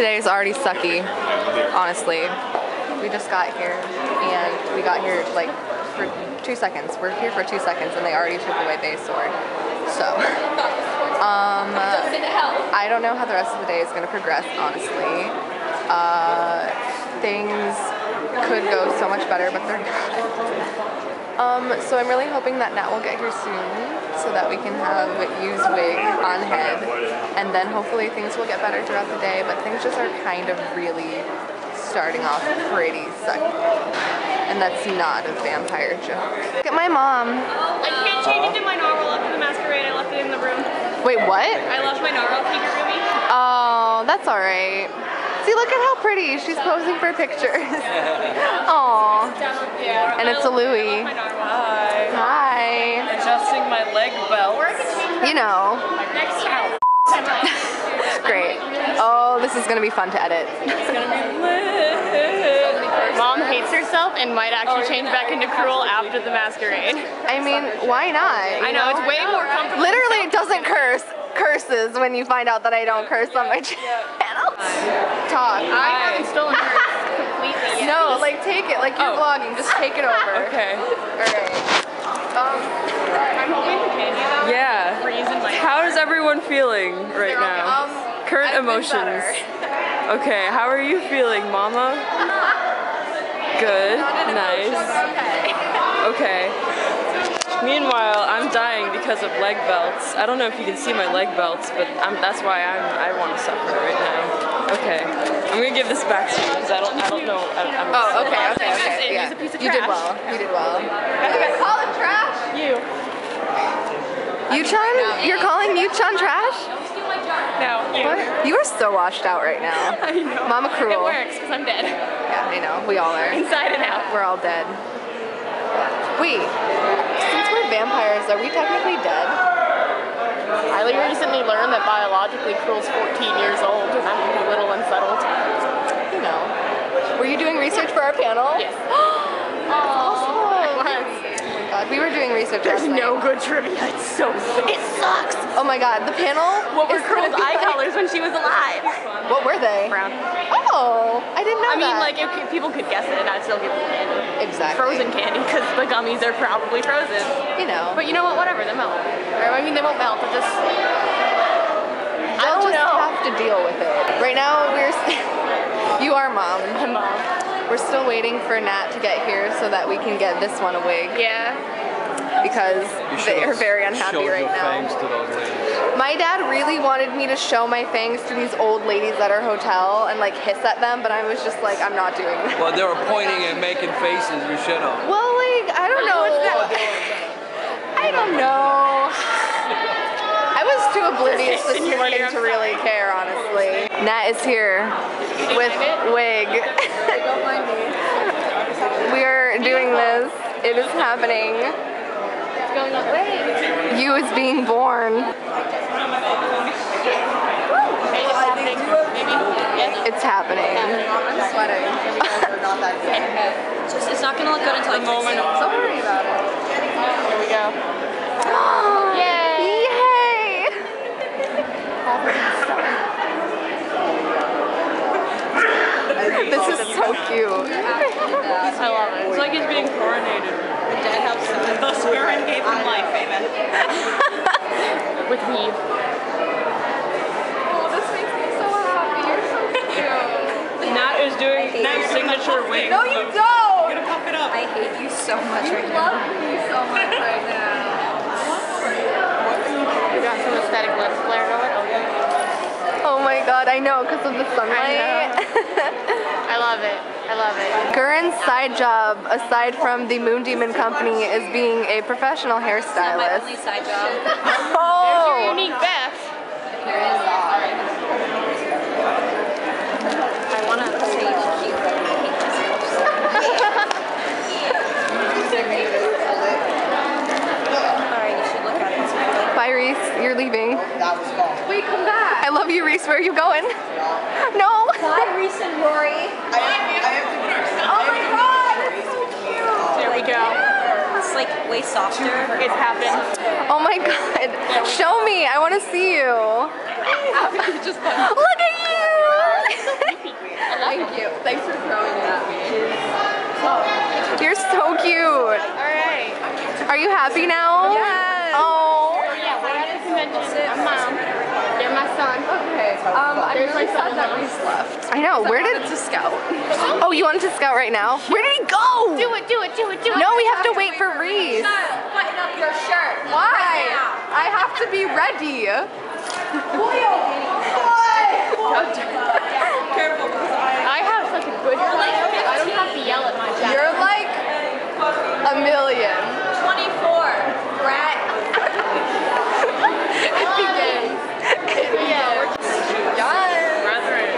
Today's already sucky, honestly. We just got here and we got here like for two seconds. We're here for two seconds and they already took away base sword. So, um, I don't know how the rest of the day is going to progress, honestly. Uh, things could go so much better, but they're not. Um, so I'm really hoping that Nat will get here soon so that we can have use wig on head and then hopefully things will get better throughout the day but things just are kind of really starting off pretty sucky. And that's not a vampire joke. Look at my mom. I can't change into my normal look in the masquerade. I left it in the room. Wait, what? I left my normal kigurumi. Oh, that's alright. See, look at how pretty. She's posing for pictures. Aww. And it's a Louis. Hi. Hi. Adjusting my leg belt. You know. Next out. Great. Oh, this is gonna be fun to edit. It's gonna be lit. Mom hates herself and might actually change back into Krul after the masquerade. I mean, why not? I know, it's way more comfortable. Literally it doesn't curse. Curses when you find out that I don't curse on my channel. Talk. I haven't stolen hers completely yet. No, like take it. Like you're Oh. vlogging. Just take it over. Okay. Alright. Um, I'm hoping the candy though. Yeah. How is everyone feeling right now? um, Current I've emotions. Okay, how are you feeling, Mama? Good. Nice. Okay. Okay. Meanwhile, I'm dying because of leg belts. I don't know if you can see my leg belts, but I'm, that's why I'm, I want to suffer right now. Okay. I'm gonna give this back to you because I don't, I don't know. I, I'm Oh, okay, Last okay, okay. Yeah. use a piece of You did well. You did well. Call it trash. You. Yuchan? You're calling Yuchan trash? No. You. What? You are so washed out right now. I know. Mama Krul. It works because I'm dead. Yeah, I know. We all are. Inside and out. We're all dead. Wait, since we're vampires, are we technically dead? I recently learned that biologically Krul's 14 years old and I'm a little unsettled. You know. Were you doing research for our panel? Yes. Awesome. Was. Oh my god, we were doing research There's last night. no good trivia. It's so it sucks. Oh my god, the panel What were is gonna Krul's be eye like- colors when she was alive? What were they? Brown. Oh, I didn't know I mean, like, if people could guess it, I'd still give them candy. exactly. Frozen candy, because the gummies are probably frozen. You know. But you know what? Whatever, they melt. Or, I mean, they won't melt. They'll just. I They'll don't just know. have to deal with it. Right now, we're. you are mom. My mom. We're still waiting for Nat to get here so that we can get this one a wig Yeah. because they are very unhappy right now. My dad really wanted me to show my fangs to these old ladies at our hotel and like hiss at them, but I was just like, I'm not doing that. Well, they were pointing and making faces. You should have. Well, like, I don't know. I don't know. I was too oblivious this morning to really care, honestly. Nat is here with wig. we are doing this. It is happening. It's going. Wait. You is being born. It's happening. It's. I'm sweating. Just, it's not gonna look good until I moment. Don't worry about it. Here we go. Yay! Yay! this is so cute. I love it. It's like he's being coronated. The dead spirit gave him life, amen. With weave. Oh, this makes me so happy. You're so cute. Nat is doing Nat's signature wig. No, you don't. gonna pump it up. I hate you so much right love me so much right now. We got some aesthetic lens flare going. Oh. My god, I know, because of the sunlight. I love it. I love it. Guren's side job, aside from the Moon Demon Company, is being a professional My hairstylist. only side job. Oh. Your Oh! unique Beth. There is. I wanna say cute, but I hate myself. Alright, you should look at it. Bye, Rhys. You're leaving. Wait, come back. I love you, Rhys. Where are you going? No. Bye, Rhys and Rory. Oh my god, that's so cute. There we go. It's like way softer. It's happened. Oh my god. Show me. I want to see you. Look at you. Thank you. Thanks for throwing it at me. Oh. You're so cute. Alright. Are you happy now? Yes. Oh. Yeah, we're at a convention. I'm mom. They're my son. Okay. Um, I'm There's really my sad that now. Rhys left. I know. Where did to scout. Oh, you wanted to scout right now? Where did he go? Do it, do it, do it, do it. No, we have to wait for Rhys. Button up your shirt. Why? I have to be ready. I have such a good time. I don't have to yell at my dad. You're like a million. 24. Brat. It begins. yeah, we're Yes. Brethren.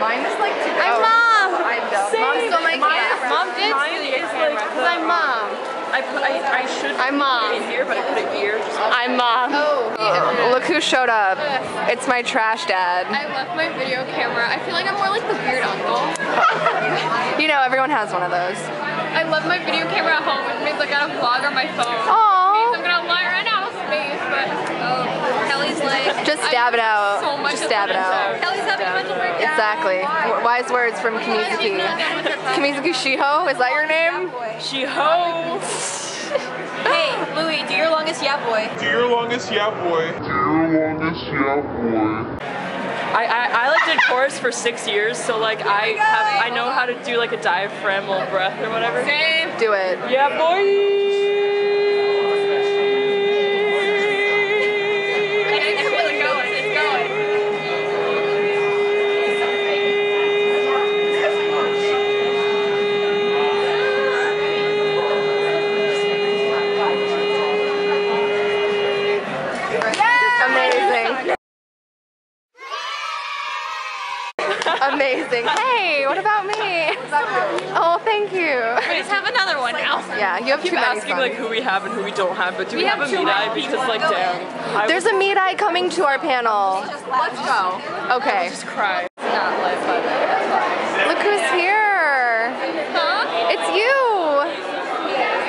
Mine is like two. I'm oh, mom. I know. Mom's still my camera. Mom did Mine steal your is camera like because I'm mom. I put I, I should I'm mom. Um, in here, but I put it here. I'm uh, mom. Oh, look who showed up. It's my trash dad. I left my video camera. I feel like I'm more like the weird uncle. You know, everyone has one of those. I left my video camera at home, which means I got a vlog on my phone. Aww. I'm gonna lie right out of space, but oh, Kelly's like. Just stab it out. So much Just stab it out. Kelly's having a mental breakdown. Exactly. W- Wise words from Kimizuki. Kimizuki Shiho, is that your name? she ho. Hey, Louie, do your longest yeah boy. Do your longest yeah boy. Do your longest yeah boy. I, I, I like did chorus for six years, so like oh I have I know how to do like a diaphragmal breath or whatever. Same. Do it. Yeah, boy. Thank you. We just have another one now. Yeah, you have keep too many asking fun. like who we have and who we don't have, but do we, We have, have a too meet eye? Because like damn, I There's a meet eye coming to our panel. let's go. Okay. Just cry. Look who's here. Huh? It's you.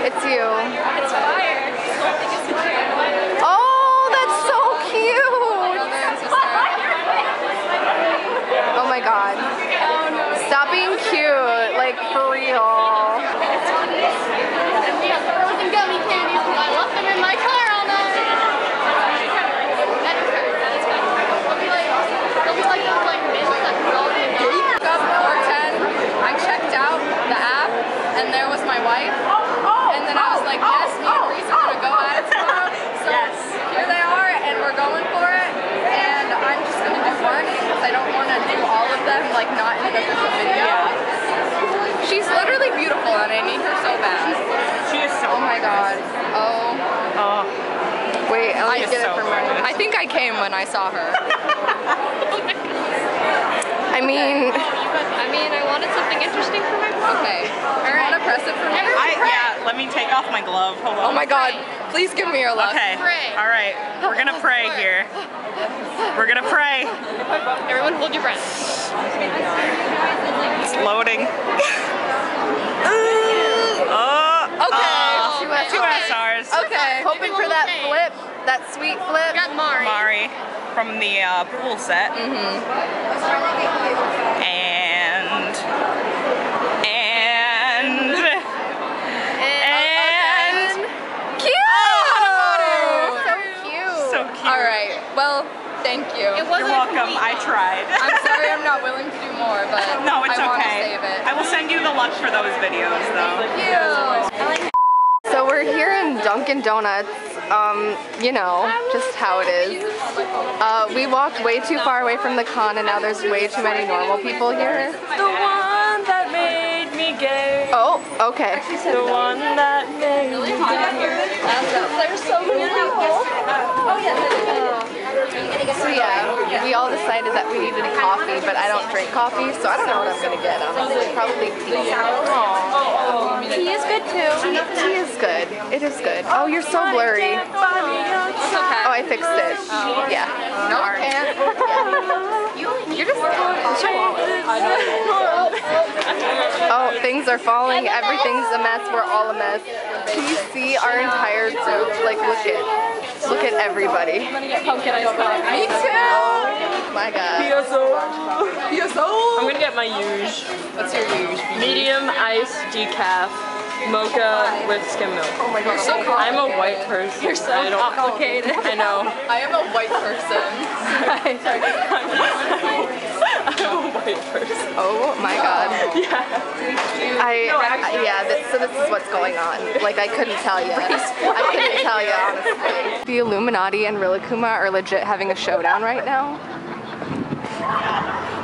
It's you. It's fire. Oh, that's so cute. Oh my god. Stop being cute. Like, for real. Frozen gummy candies. I left them in my car all night. That is good. That is good. They'll be like, they'll be like those like mints that roll in the woke up 410. I checked out the app, and there was my wife. And then I was like, yes, me and Reese are gonna go at it tomorrow. So here they are, and we're going for it. And I'm just gonna do one because I don't want to do all of them, like not in an official video. Yeah. She's literally beautiful, and I need her so bad. She is so. Oh my god. Oh. Oh. Wait, is get it so from her. I think I came when I saw her. I mean, I mean, I wanted something interesting for my mom. okay. Want to press it for me? I, yeah, let me take off my glove. Hold on. Oh my god. Please give me your luck. Okay. Pray. All right. We're gonna pray here. We're gonna pray. Everyone hold your breath. It's loading. oh. Okay. uh, Two two. SRs. Okay. Hoping for that flip, that sweet flip. We got Mari. Mari from the uh, pool set. Mm-hmm. And Well, thank you. It wasn't you're welcome. I tried. I'm sorry I'm not willing to do more, but no, it's I want to okay. save it. I will send you the luck for those videos though. So we're here in Dunkin' Donuts. Um, you know, just how it is. Uh, we walked way too far away from the con, and now there's way too many normal people here. The one that made me gay. Oh, okay. The one that made me There's so many people. So yeah, we all decided that we needed coffee, but I don't drink coffee, so I don't know what I'm gonna get. Honestly, probably tea. Tea is good too. Tea, tea is good. It is good. Oh, you're so blurry. Oh, oh I fixed it. Yeah. No, I can't. You're just Oh, things are falling. Everything's a mess. We're all a mess. You see our entire group? Like, look at, look at everybody. I'm gonna get pumpkin ice cream. Me too. my god. PSO. PSO. I'm gonna get my huge. What's your huge? Medium ice decaf mocha with skim milk. Oh my god, so I'm a white person. You're so I don't, complicated. I know. I am a white person. I'm a white person. Oh my god. Yeah. I, I yeah, this, so this is what's going on. Like I couldn't tell you. I couldn't tell you honestly. The Illuminati and Rilakkuma are legit having a showdown right now.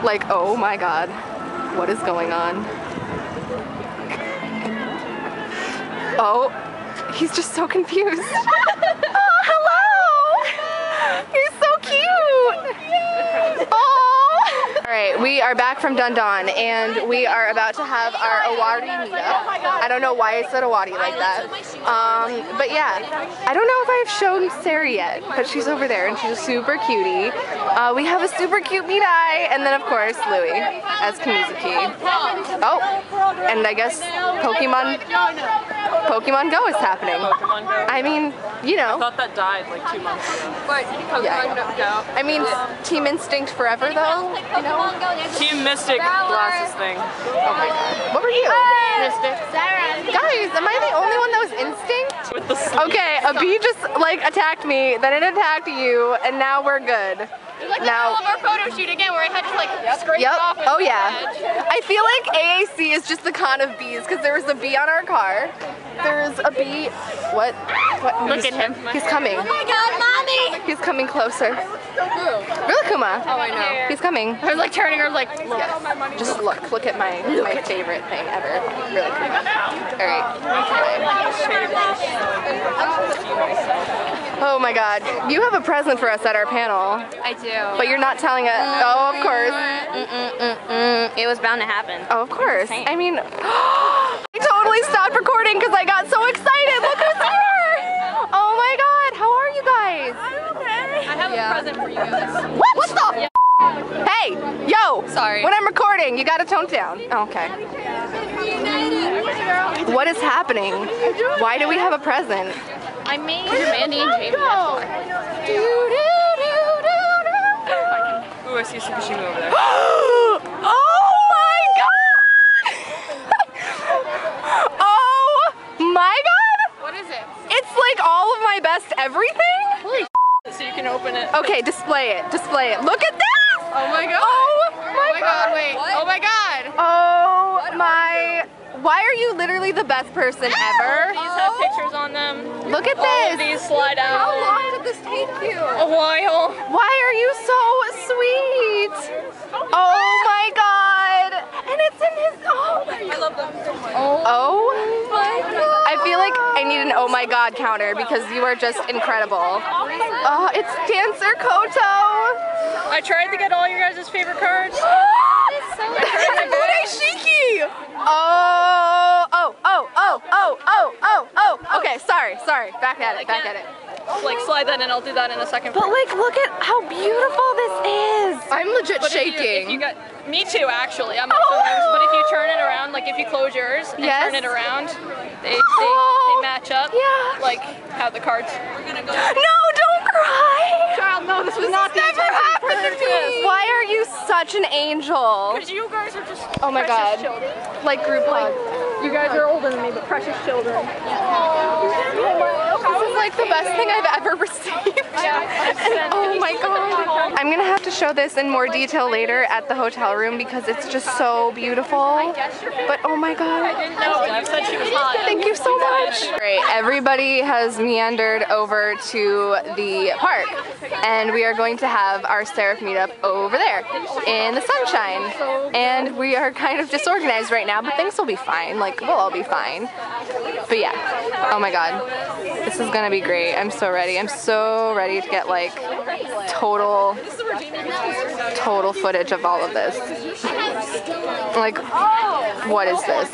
Like, oh my god. What is going on? Oh, he's just so confused. oh, hello! He's so cute! Oh! All right, we are from Dundon and we are about to have our Owari meetup. I don't know why I said Owari like that. Um, but yeah, I don't know if I've shown Sarah yet, but she's over there and she's a super cutie. Uh, we have a super cute meet eye and then of course Louie as Kimizuki. Oh, and I guess Pokemon Pokemon Go is happening. I mean, you I know, thought that died like two months ago. yeah. I mean, Team Instinct forever though, you know? Team Mystic glasses thing. Oh my god. What were you? Mystic. Sarah. Guys, am I the only one that was instinct? With the sleeve. Okay, a bee just like attacked me, then it attacked you, and now we're good. Like Now- the middle of our photo shoot again where I had to like scrape Yep. it off. Oh yeah. edge. I feel like AAC is just the con of bees because there was a bee on our car. There's a bee. What? What? Look He's- at him. He's coming. Oh my god, mommy! He's coming closer. Rilakkuma. Oh, I know. He's coming. I was like turning her like, look. Just look. Look at my my favorite thing ever. Rilakkuma. All right. Oh my God. You have a present for us at our panel, I do. but you're not telling us. Oh, of course. Mm-mm-mm-mm. It was bound to happen. Oh, of course. I mean, I totally stopped recording because I got so excited. Look who's here! Oh my God, how are you guys? I'm okay. I have a present for you guys. What? What the? Hey, yo! Sorry. When I'm recording, you gotta tone it down. Oh, okay. What is happening? Why do we have a present? I made Mandy and Jamie. Ooh, I see Tsukishima over there. literally the best person ever? These have pictures on them. Look at All of this. these slide out. How long did this take you? A while. Why are you so sweet? Oh my god. And it's in his. Oh my I love them so much. Oh, oh my god. I feel like I need an oh my god counter because you are just incredible. Oh, it's Dancer Koto. I tried to get all your guys' favorite cards. Uday Shiki. Oh, oh, oh, oh, oh, oh, oh, oh. Okay, sorry, sorry. Back at it, back at it. Like slide that in. I'll do that in a second. But like, look at how beautiful this is. I'm legit But if you- If you, got, me too, actually. I'm also nervous. But if you turn it around, like if you close yours and Yes. turn it around, they, they, Oh. they match up. Yeah. Like how the cards. are gonna go No, don't cry. Child, no, this was not the Never happened to me. Why are you such an angel? Because you guys are just Oh my precious God. children. Like group hug. You guys are older than me, but precious children. This is like the best thing I've ever received. And oh my god. I'm gonna have to show this in more detail later at the hotel room because it's just so beautiful. But oh my god. No, you said she was hot. Thank you so much. Great. Everybody has meandered over to the park, and we are going to have our Seraph meetup over there in the sunshine. And we are kind of disorganized right now, but things will be fine. Like we'll all be fine. But yeah. Oh my god. This is gonna be great. I'm so ready. I'm so ready to get like total total footage of all of this. Like what is this?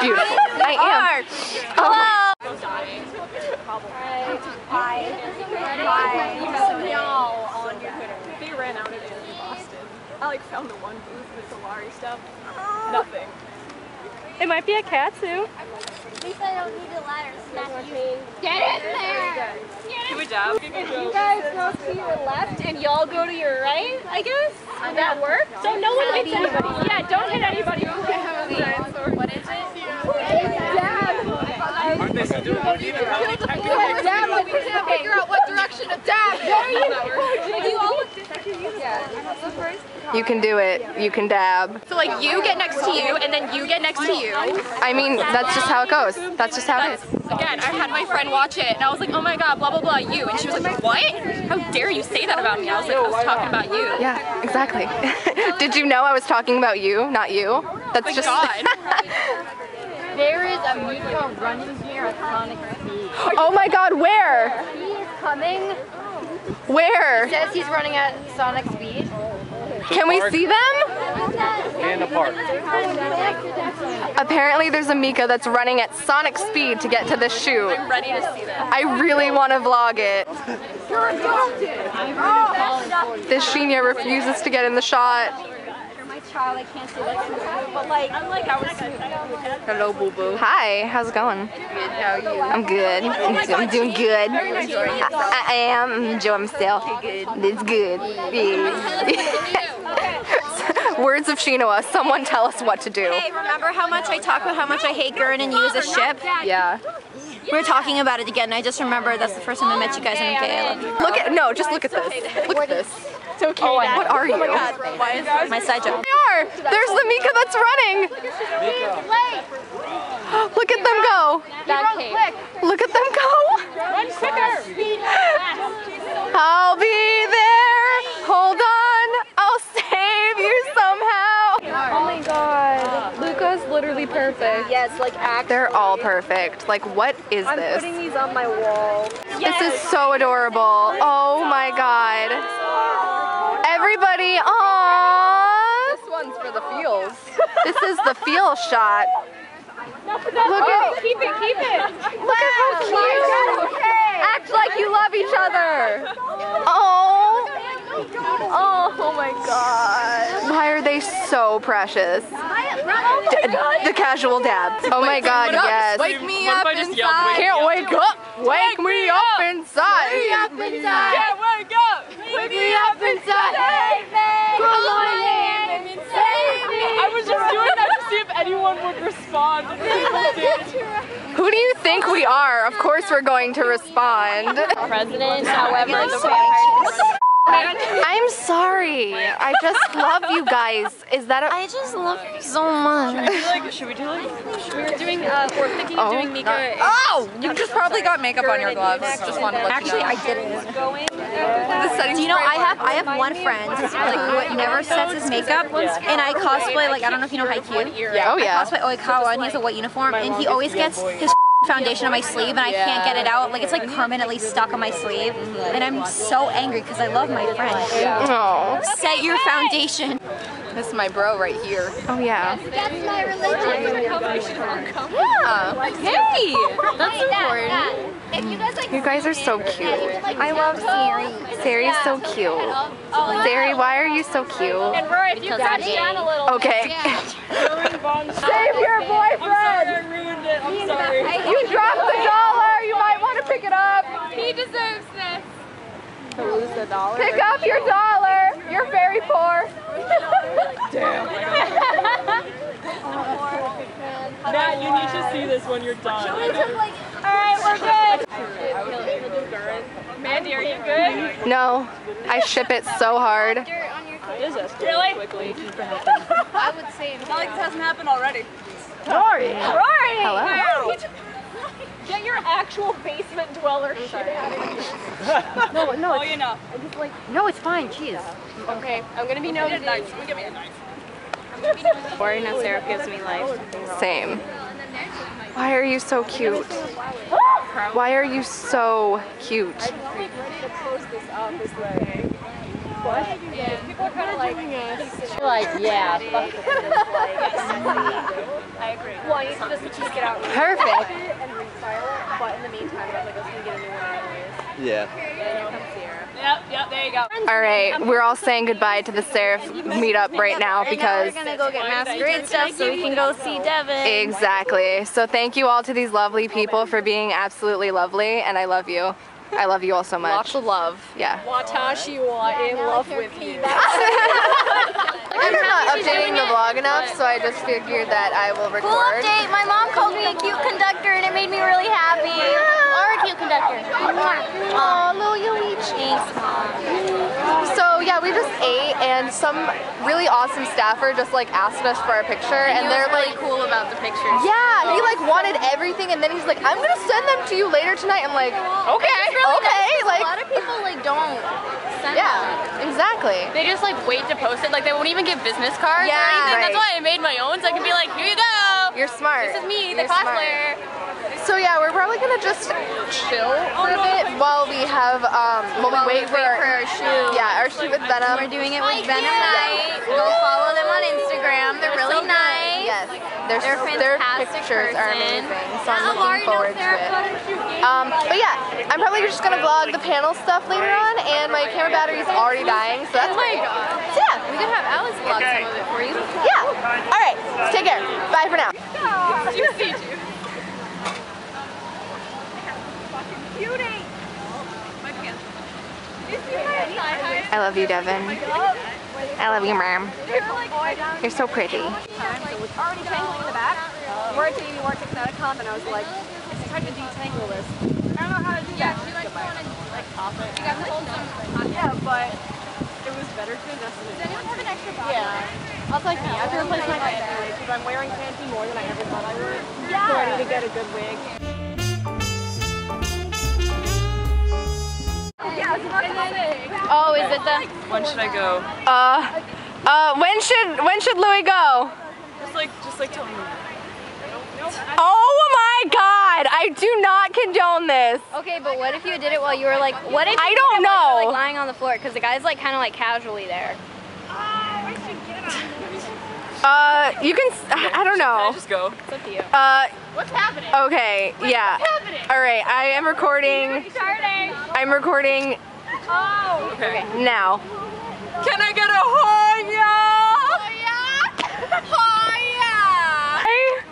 Beautiful. I am. Hello. They ran out of it in Boston. I like found the one booth with the Lari stuff. Nothing. It might be a katsu. At least I don't need a ladder to snap you. Get in there! Can we dab. You guys go to your left and y'all go to your right, I guess? Would that work? So no one hits anybody. Yeah, don't hit anybody. What is it? Aren't they still doing it? Dab, but we can't figure out what direction to dab. There you You all look different. You can do it. You can dab. So like you get next to you and then you get next to you. I mean, that's just how it goes. That's just how it is. Again, I had my friend watch it and I was like, oh my god, blah blah blah, you. And she was like, what? How dare you say that about me? I was like, I was talking about you. Yeah, exactly. Did you know I was talking about you, not you? That's oh my just. God. There is a Mika running here at Sonic Speed. oh my God, where? He is coming. Where? Says he's running at Sonic Speed. Can we see them? In the park. Apparently, there's a Mika that's running at sonic speed to get to this shoot. I'm ready to see that. I really want to vlog it. This Shinya refuses to get in the shot. You're my child, I can't say that to you. But like, like Hello, boo boo. Hi, how's it going? Good, how are you? I'm good. I'm, I'm doing good. I, I am. I'm enjoying myself. It's good. Yeah. Words of Shinoa. Someone tell us what to do. Hey, remember how much I talk about how much I hate Guren and you as a ship? Yeah. We were talking about it again. I just remembered that's the first time I met you guys in MK. I love you. Look at no. Just look at this. Look at this. It's okay. Oh, what are oh you? My side joke. They are. There's the Mika that's running. Look at them go. Look at them go. Run quicker. I'll be there. Hold on. I'll save you somehow. Oh my god. Luca's literally perfect. yes, like act. They're all perfect. Like, what is this? I'm putting these on my wall. This is so adorable. Oh my god. Everybody, aww. This one's for the feels. this is the feel shot. Look at, oh, Keep it, keep it. look at how cute. Act like you love each other. Oh. Oh, oh my god. Why are they so precious? D- the casual dab. Oh my god, yes. Wake me up inside. Can't wake up. Wake me up inside. Wake me up inside. Can't wake up. Wake me up inside. Save me. I was just doing that to see if anyone would respond. and people did. Who do you think we are? Of course we're going to respond. President, however, the vampire. I'm sorry. I just love you guys. Is that a- I just love you so much. Like, should we do like? We were doing, uh, we're thinking of Oh. doing Mika. Oh, you just probably got makeup on your gloves. Just wanted to let Actually, you know. I didn't. Going. Do you know I have I have one friend who never sets his makeup, and I cosplay like I don't know if you know Haikyuu. Oh yeah. cosplay Oikawa and he has a white uniform and he always gets his foundation on my sleeve and I can't get it out. Like it's like permanently stuck on my sleeve. And I'm so angry because I love my friend. Oh. Set your foundation. This is my bro right here. Oh yeah. That's my religion. Hey! That's important. If you guys like You guys are so cute. I love Siri. Sari's so cute. Sari, why are you so cute? Roy, if you crouch down a little. Okay. Save your boyfriend. I ruined it. I'm sorry. You dropped the dollar. You might want to pick it up. He deserves this. To lose the dollar? Pick up your dollar. You're very poor. Damn. Matt, you need to see this when you're done. Alright, we're good. Mandy, are you good? No, I ship it so hard. Really? quickly. I would say Not Like this hasn't happened already. Rory! Hello. Get your actual basement dweller shit out of here. No, no, Oh, you know. Like, no, it's fine. Jeez. Okay, I'm gonna be nosy. Nice. We give me a knife. Boring now Sarah gives me life. Same. Why are you so cute? Why are you so cute? Like, yeah, fuck I agree. Well, I need to just, just get out Perfect. and refile it, but in the meantime, I was like, let's get a new one anyways. Yeah. Yep, yep, there you go. All right, we're all saying goodbye to the Seraph meetup right now because We're gonna go get masquerade stuff so we can go see Devon. exactly. So thank you all to these lovely people for being absolutely lovely, and I love you. I love you all so much. Lots of love. Yeah. Watashi wa in love with you. I'm not updating the vlog enough, so I just figured that I will record. Cool update. My mom called me a cute conductor and it made me really happy. Or a cute conductor. Aw, little Yoichi. So yeah, we just ate, and some really awesome staffer just like asked us for our picture, and they're like, cool about the pictures. yeah, he like wanted everything, and then he's like, I'm gonna send them to you later tonight. I'm like, okay, okay, like, a lot of people like don't send yeah, exactly. They just like wait to post it. Like they won't even give business cards Yeah, or anything. That's why I made my own so I can be like, here you go. You're smart. This is me, the You're smart. cosplayer. So yeah, we're probably gonna just chill for a bit while we have um while, we wait for our, shoot. yeah our shoot with Venom. We're doing it with Venom Night. Go follow them on Instagram. They're really nice. Yes, their They're their fantastic pictures are amazing. So I'm looking forward to it. Um, but yeah, I'm probably just gonna vlog the panel stuff later on, and my camera battery is already dying, so that's great. So yeah, We could have Alice vlog some of it for you. yeah. All right, take care. Bye for now. You see you. I love you, Devon. I love you, mom. You're so pretty. already tangling in the back. We're at TV War Techneticon and I was like, it's time to detangle this. I don't know how to do that. She like want to like pop it. You got to hold some. Yeah, but it was better to invest in it. Does anyone have an extra bottle? Yeah. I was like, yeah, I have to replace my wig anyway because I'm wearing panty more than I ever thought I would. Yeah. So I need to get a good wig. Oh, is it the? When should I go? Uh, uh, when should when should Louie go? Just like, just like tell me. Oh my God! I do not condone this. Okay, but what if you did it while you were like? What if you I don't it while you were, know. like lying on the floor? Because the guy's like kind of like casually there. Uh, you can. s- I don't Can I know. just go? It's up to you. Uh, What's happening? okay, yeah. happening? All right, I am recording. Starting. I'm recording Oh. Okay. now. Can I get a Hoya? Hi.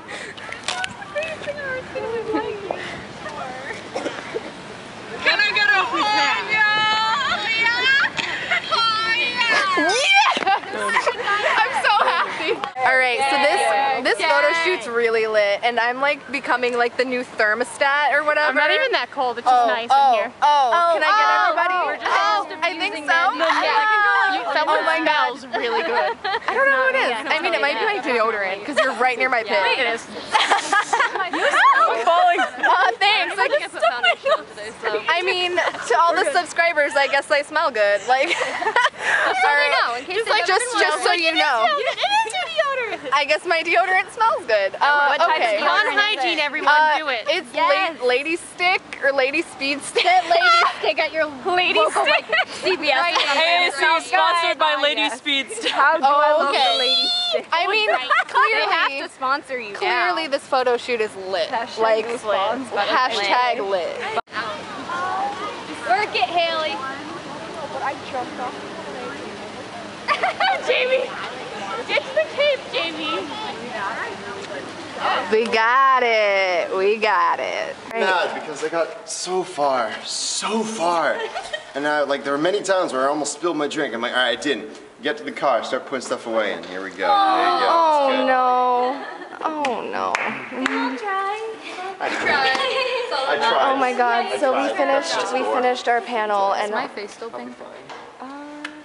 Can I get a Hoya? I'm so happy. All right, so this this photo shoot's really lit, and I'm like becoming like the new thermostat or whatever. I'm not even that cold. It's just Oh, nice oh, in here. Oh, can I get oh, everybody? oh, we're just oh, I think so. You, someone Oh my God. smells really good. I don't know who it is. I mean, it might be my deodorant because you're right near my pit. it is. I'm falling. Uh, thanks. I, I guess today, so. I mean, to all the subscribers, I guess I smell good. Like, sorry. know, in case just, they've just, just so you know. I guess my deodorant smells good. Uh, What type okay. of On hygiene, everyone, Uh, do it. It's Yes. la- Lady Stick or Lady Speed Stick. Lady stick at your lady stick. CVS. Hey, so Sounds sponsored good. by Lady Speedster. Oh, okay. I mean, They have clearly, to sponsor you. clearly this photo shoot is lit. Hashtag like, lit. hashtag lit. Work it, Hayley. But I jumped off. Jamie! Get to the cape, Jamie! We got it. We got it. mad because I got so far, so far. And I, like, there were many times where I almost spilled my drink. I'm like, all right, I didn't. Get to the car, start putting stuff away, and here we go. There you go. Oh It's no. Oh no. I tried. I tried. Oh my god. So we finished we finished our panel and my face still pink?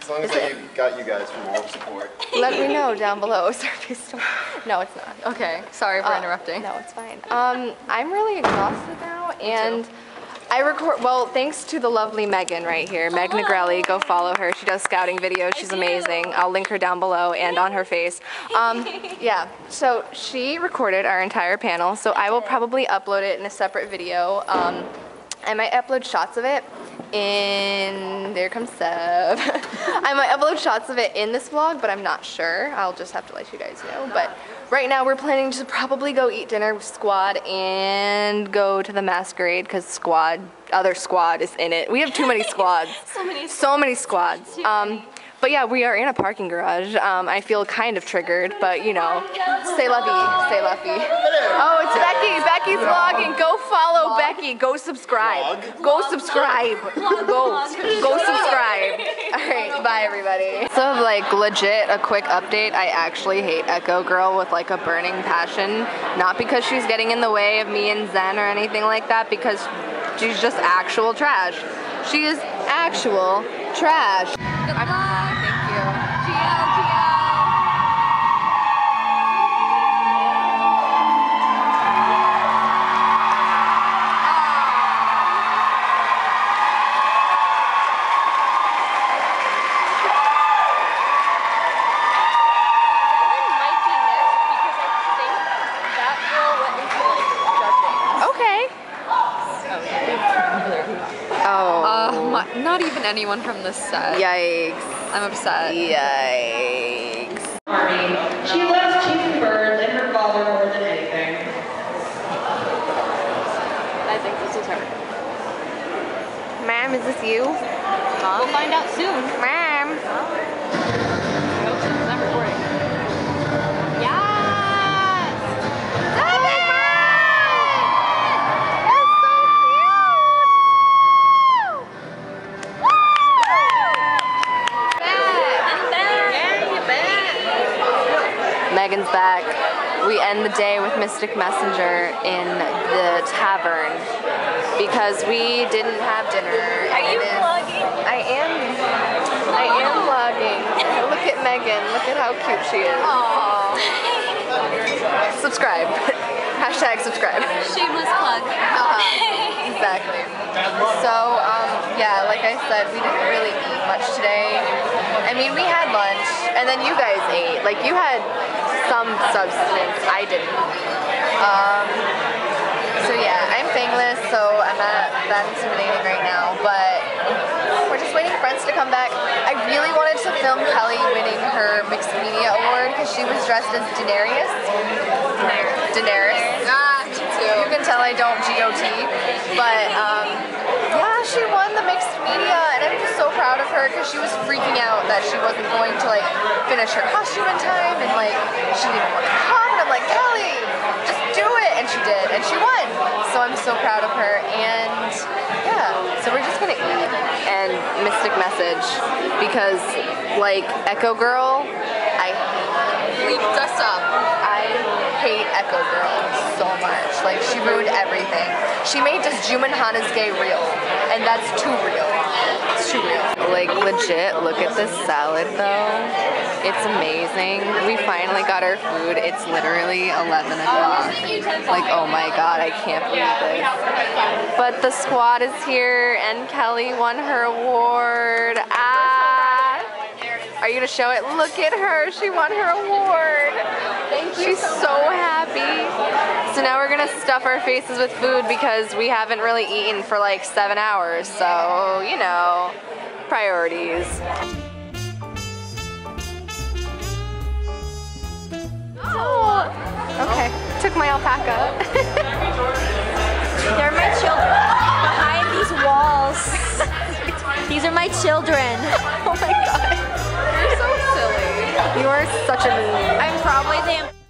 As long as I got you guys for moral support. let me know down below. Is still- No, it's not. Okay, sorry for Uh, interrupting. No, it's fine. Um, I'm really exhausted now, and I record. Well, thanks to the lovely Meghan right here, Meg Negrelli. Go follow her. She does scouting videos. She's amazing. I'll link her down below and on her face. Um, yeah. So she recorded our entire panel. So I will probably upload it in a separate video. Um, I might upload shots of it in. There comes Seb. I might upload shots of it in this vlog, but I'm not sure. I'll just have to let you guys know. But right now we're planning to probably go eat dinner with Squad and go to the masquerade because Squad, other Squad is in it. We have too many squads. so many. So many squads. Um, but yeah, we are in a parking garage. Um, I feel kind of triggered, but you know, say lovey, say lovey. Oh, it's Becky. Becky's vlogging. Go follow Becky. Go subscribe. Go subscribe. Go. Go subscribe. All right, bye everybody. So like legit, a quick update. I actually hate Echo Girl with like a burning passion. Not because she's getting in the way of me and Zen or anything like that, because she's just actual trash. She is actual trash. Goodbye. Anyone from this set. Yikes. I'm upset. Yikes. She loves chasing birds and her father more than anything. I think this is her. Ma'am, is this you? Mom? We'll find out soon. Ma'am. I The day with Mystic Messenger in the tavern because we didn't have dinner. Are you vlogging? I am. I am vlogging. Look at Meghan. Look at how cute she is. Subscribe. Hashtag subscribe. Shameless plug. Uh-huh. exactly. So, um, yeah, like I said, we didn't really eat much today. I mean, we had lunch, and then you guys ate. Like, you had some substance. I didn't. Um, so yeah, I'm fangless, so I'm not that intimidating right now, but we're just waiting for friends to come back. I really wanted to film Kelly winning her Mixed Media Award because she was dressed as Daenerys. Daenerys. Ah, me too. You can tell I don't GOT, but um, she won the Mixed Media, and I'm just so proud of her because she was freaking out that she wasn't going to like finish her costume in time, and like she didn't want to come. And I'm like, Kelly, just do it, and she did, and she won. So I'm so proud of her, and yeah, so we're just gonna eat and Mystic Message because like Echo Girl, I bleeped us up. I hate Echo Girl so much. Like she ruined everything. She made just Jumin Han's gay real, and that's too real. It's too real. Like legit, look at this salad though. It's amazing. We finally got our food. It's literally 11 o'clock. Like, oh my god, I can't believe this. But the squad is here, and Kelly won her award. Are you gonna show it? Look at her. She won her award. Thank you. She's so happy. So now we're gonna stuff our faces with food because we haven't really eaten for like seven hours. So, you know, priorities. Oh, okay. Took my alpaca. They're my children. Behind these walls. These are my children. oh my god. You're so silly. You are such a I'm probably the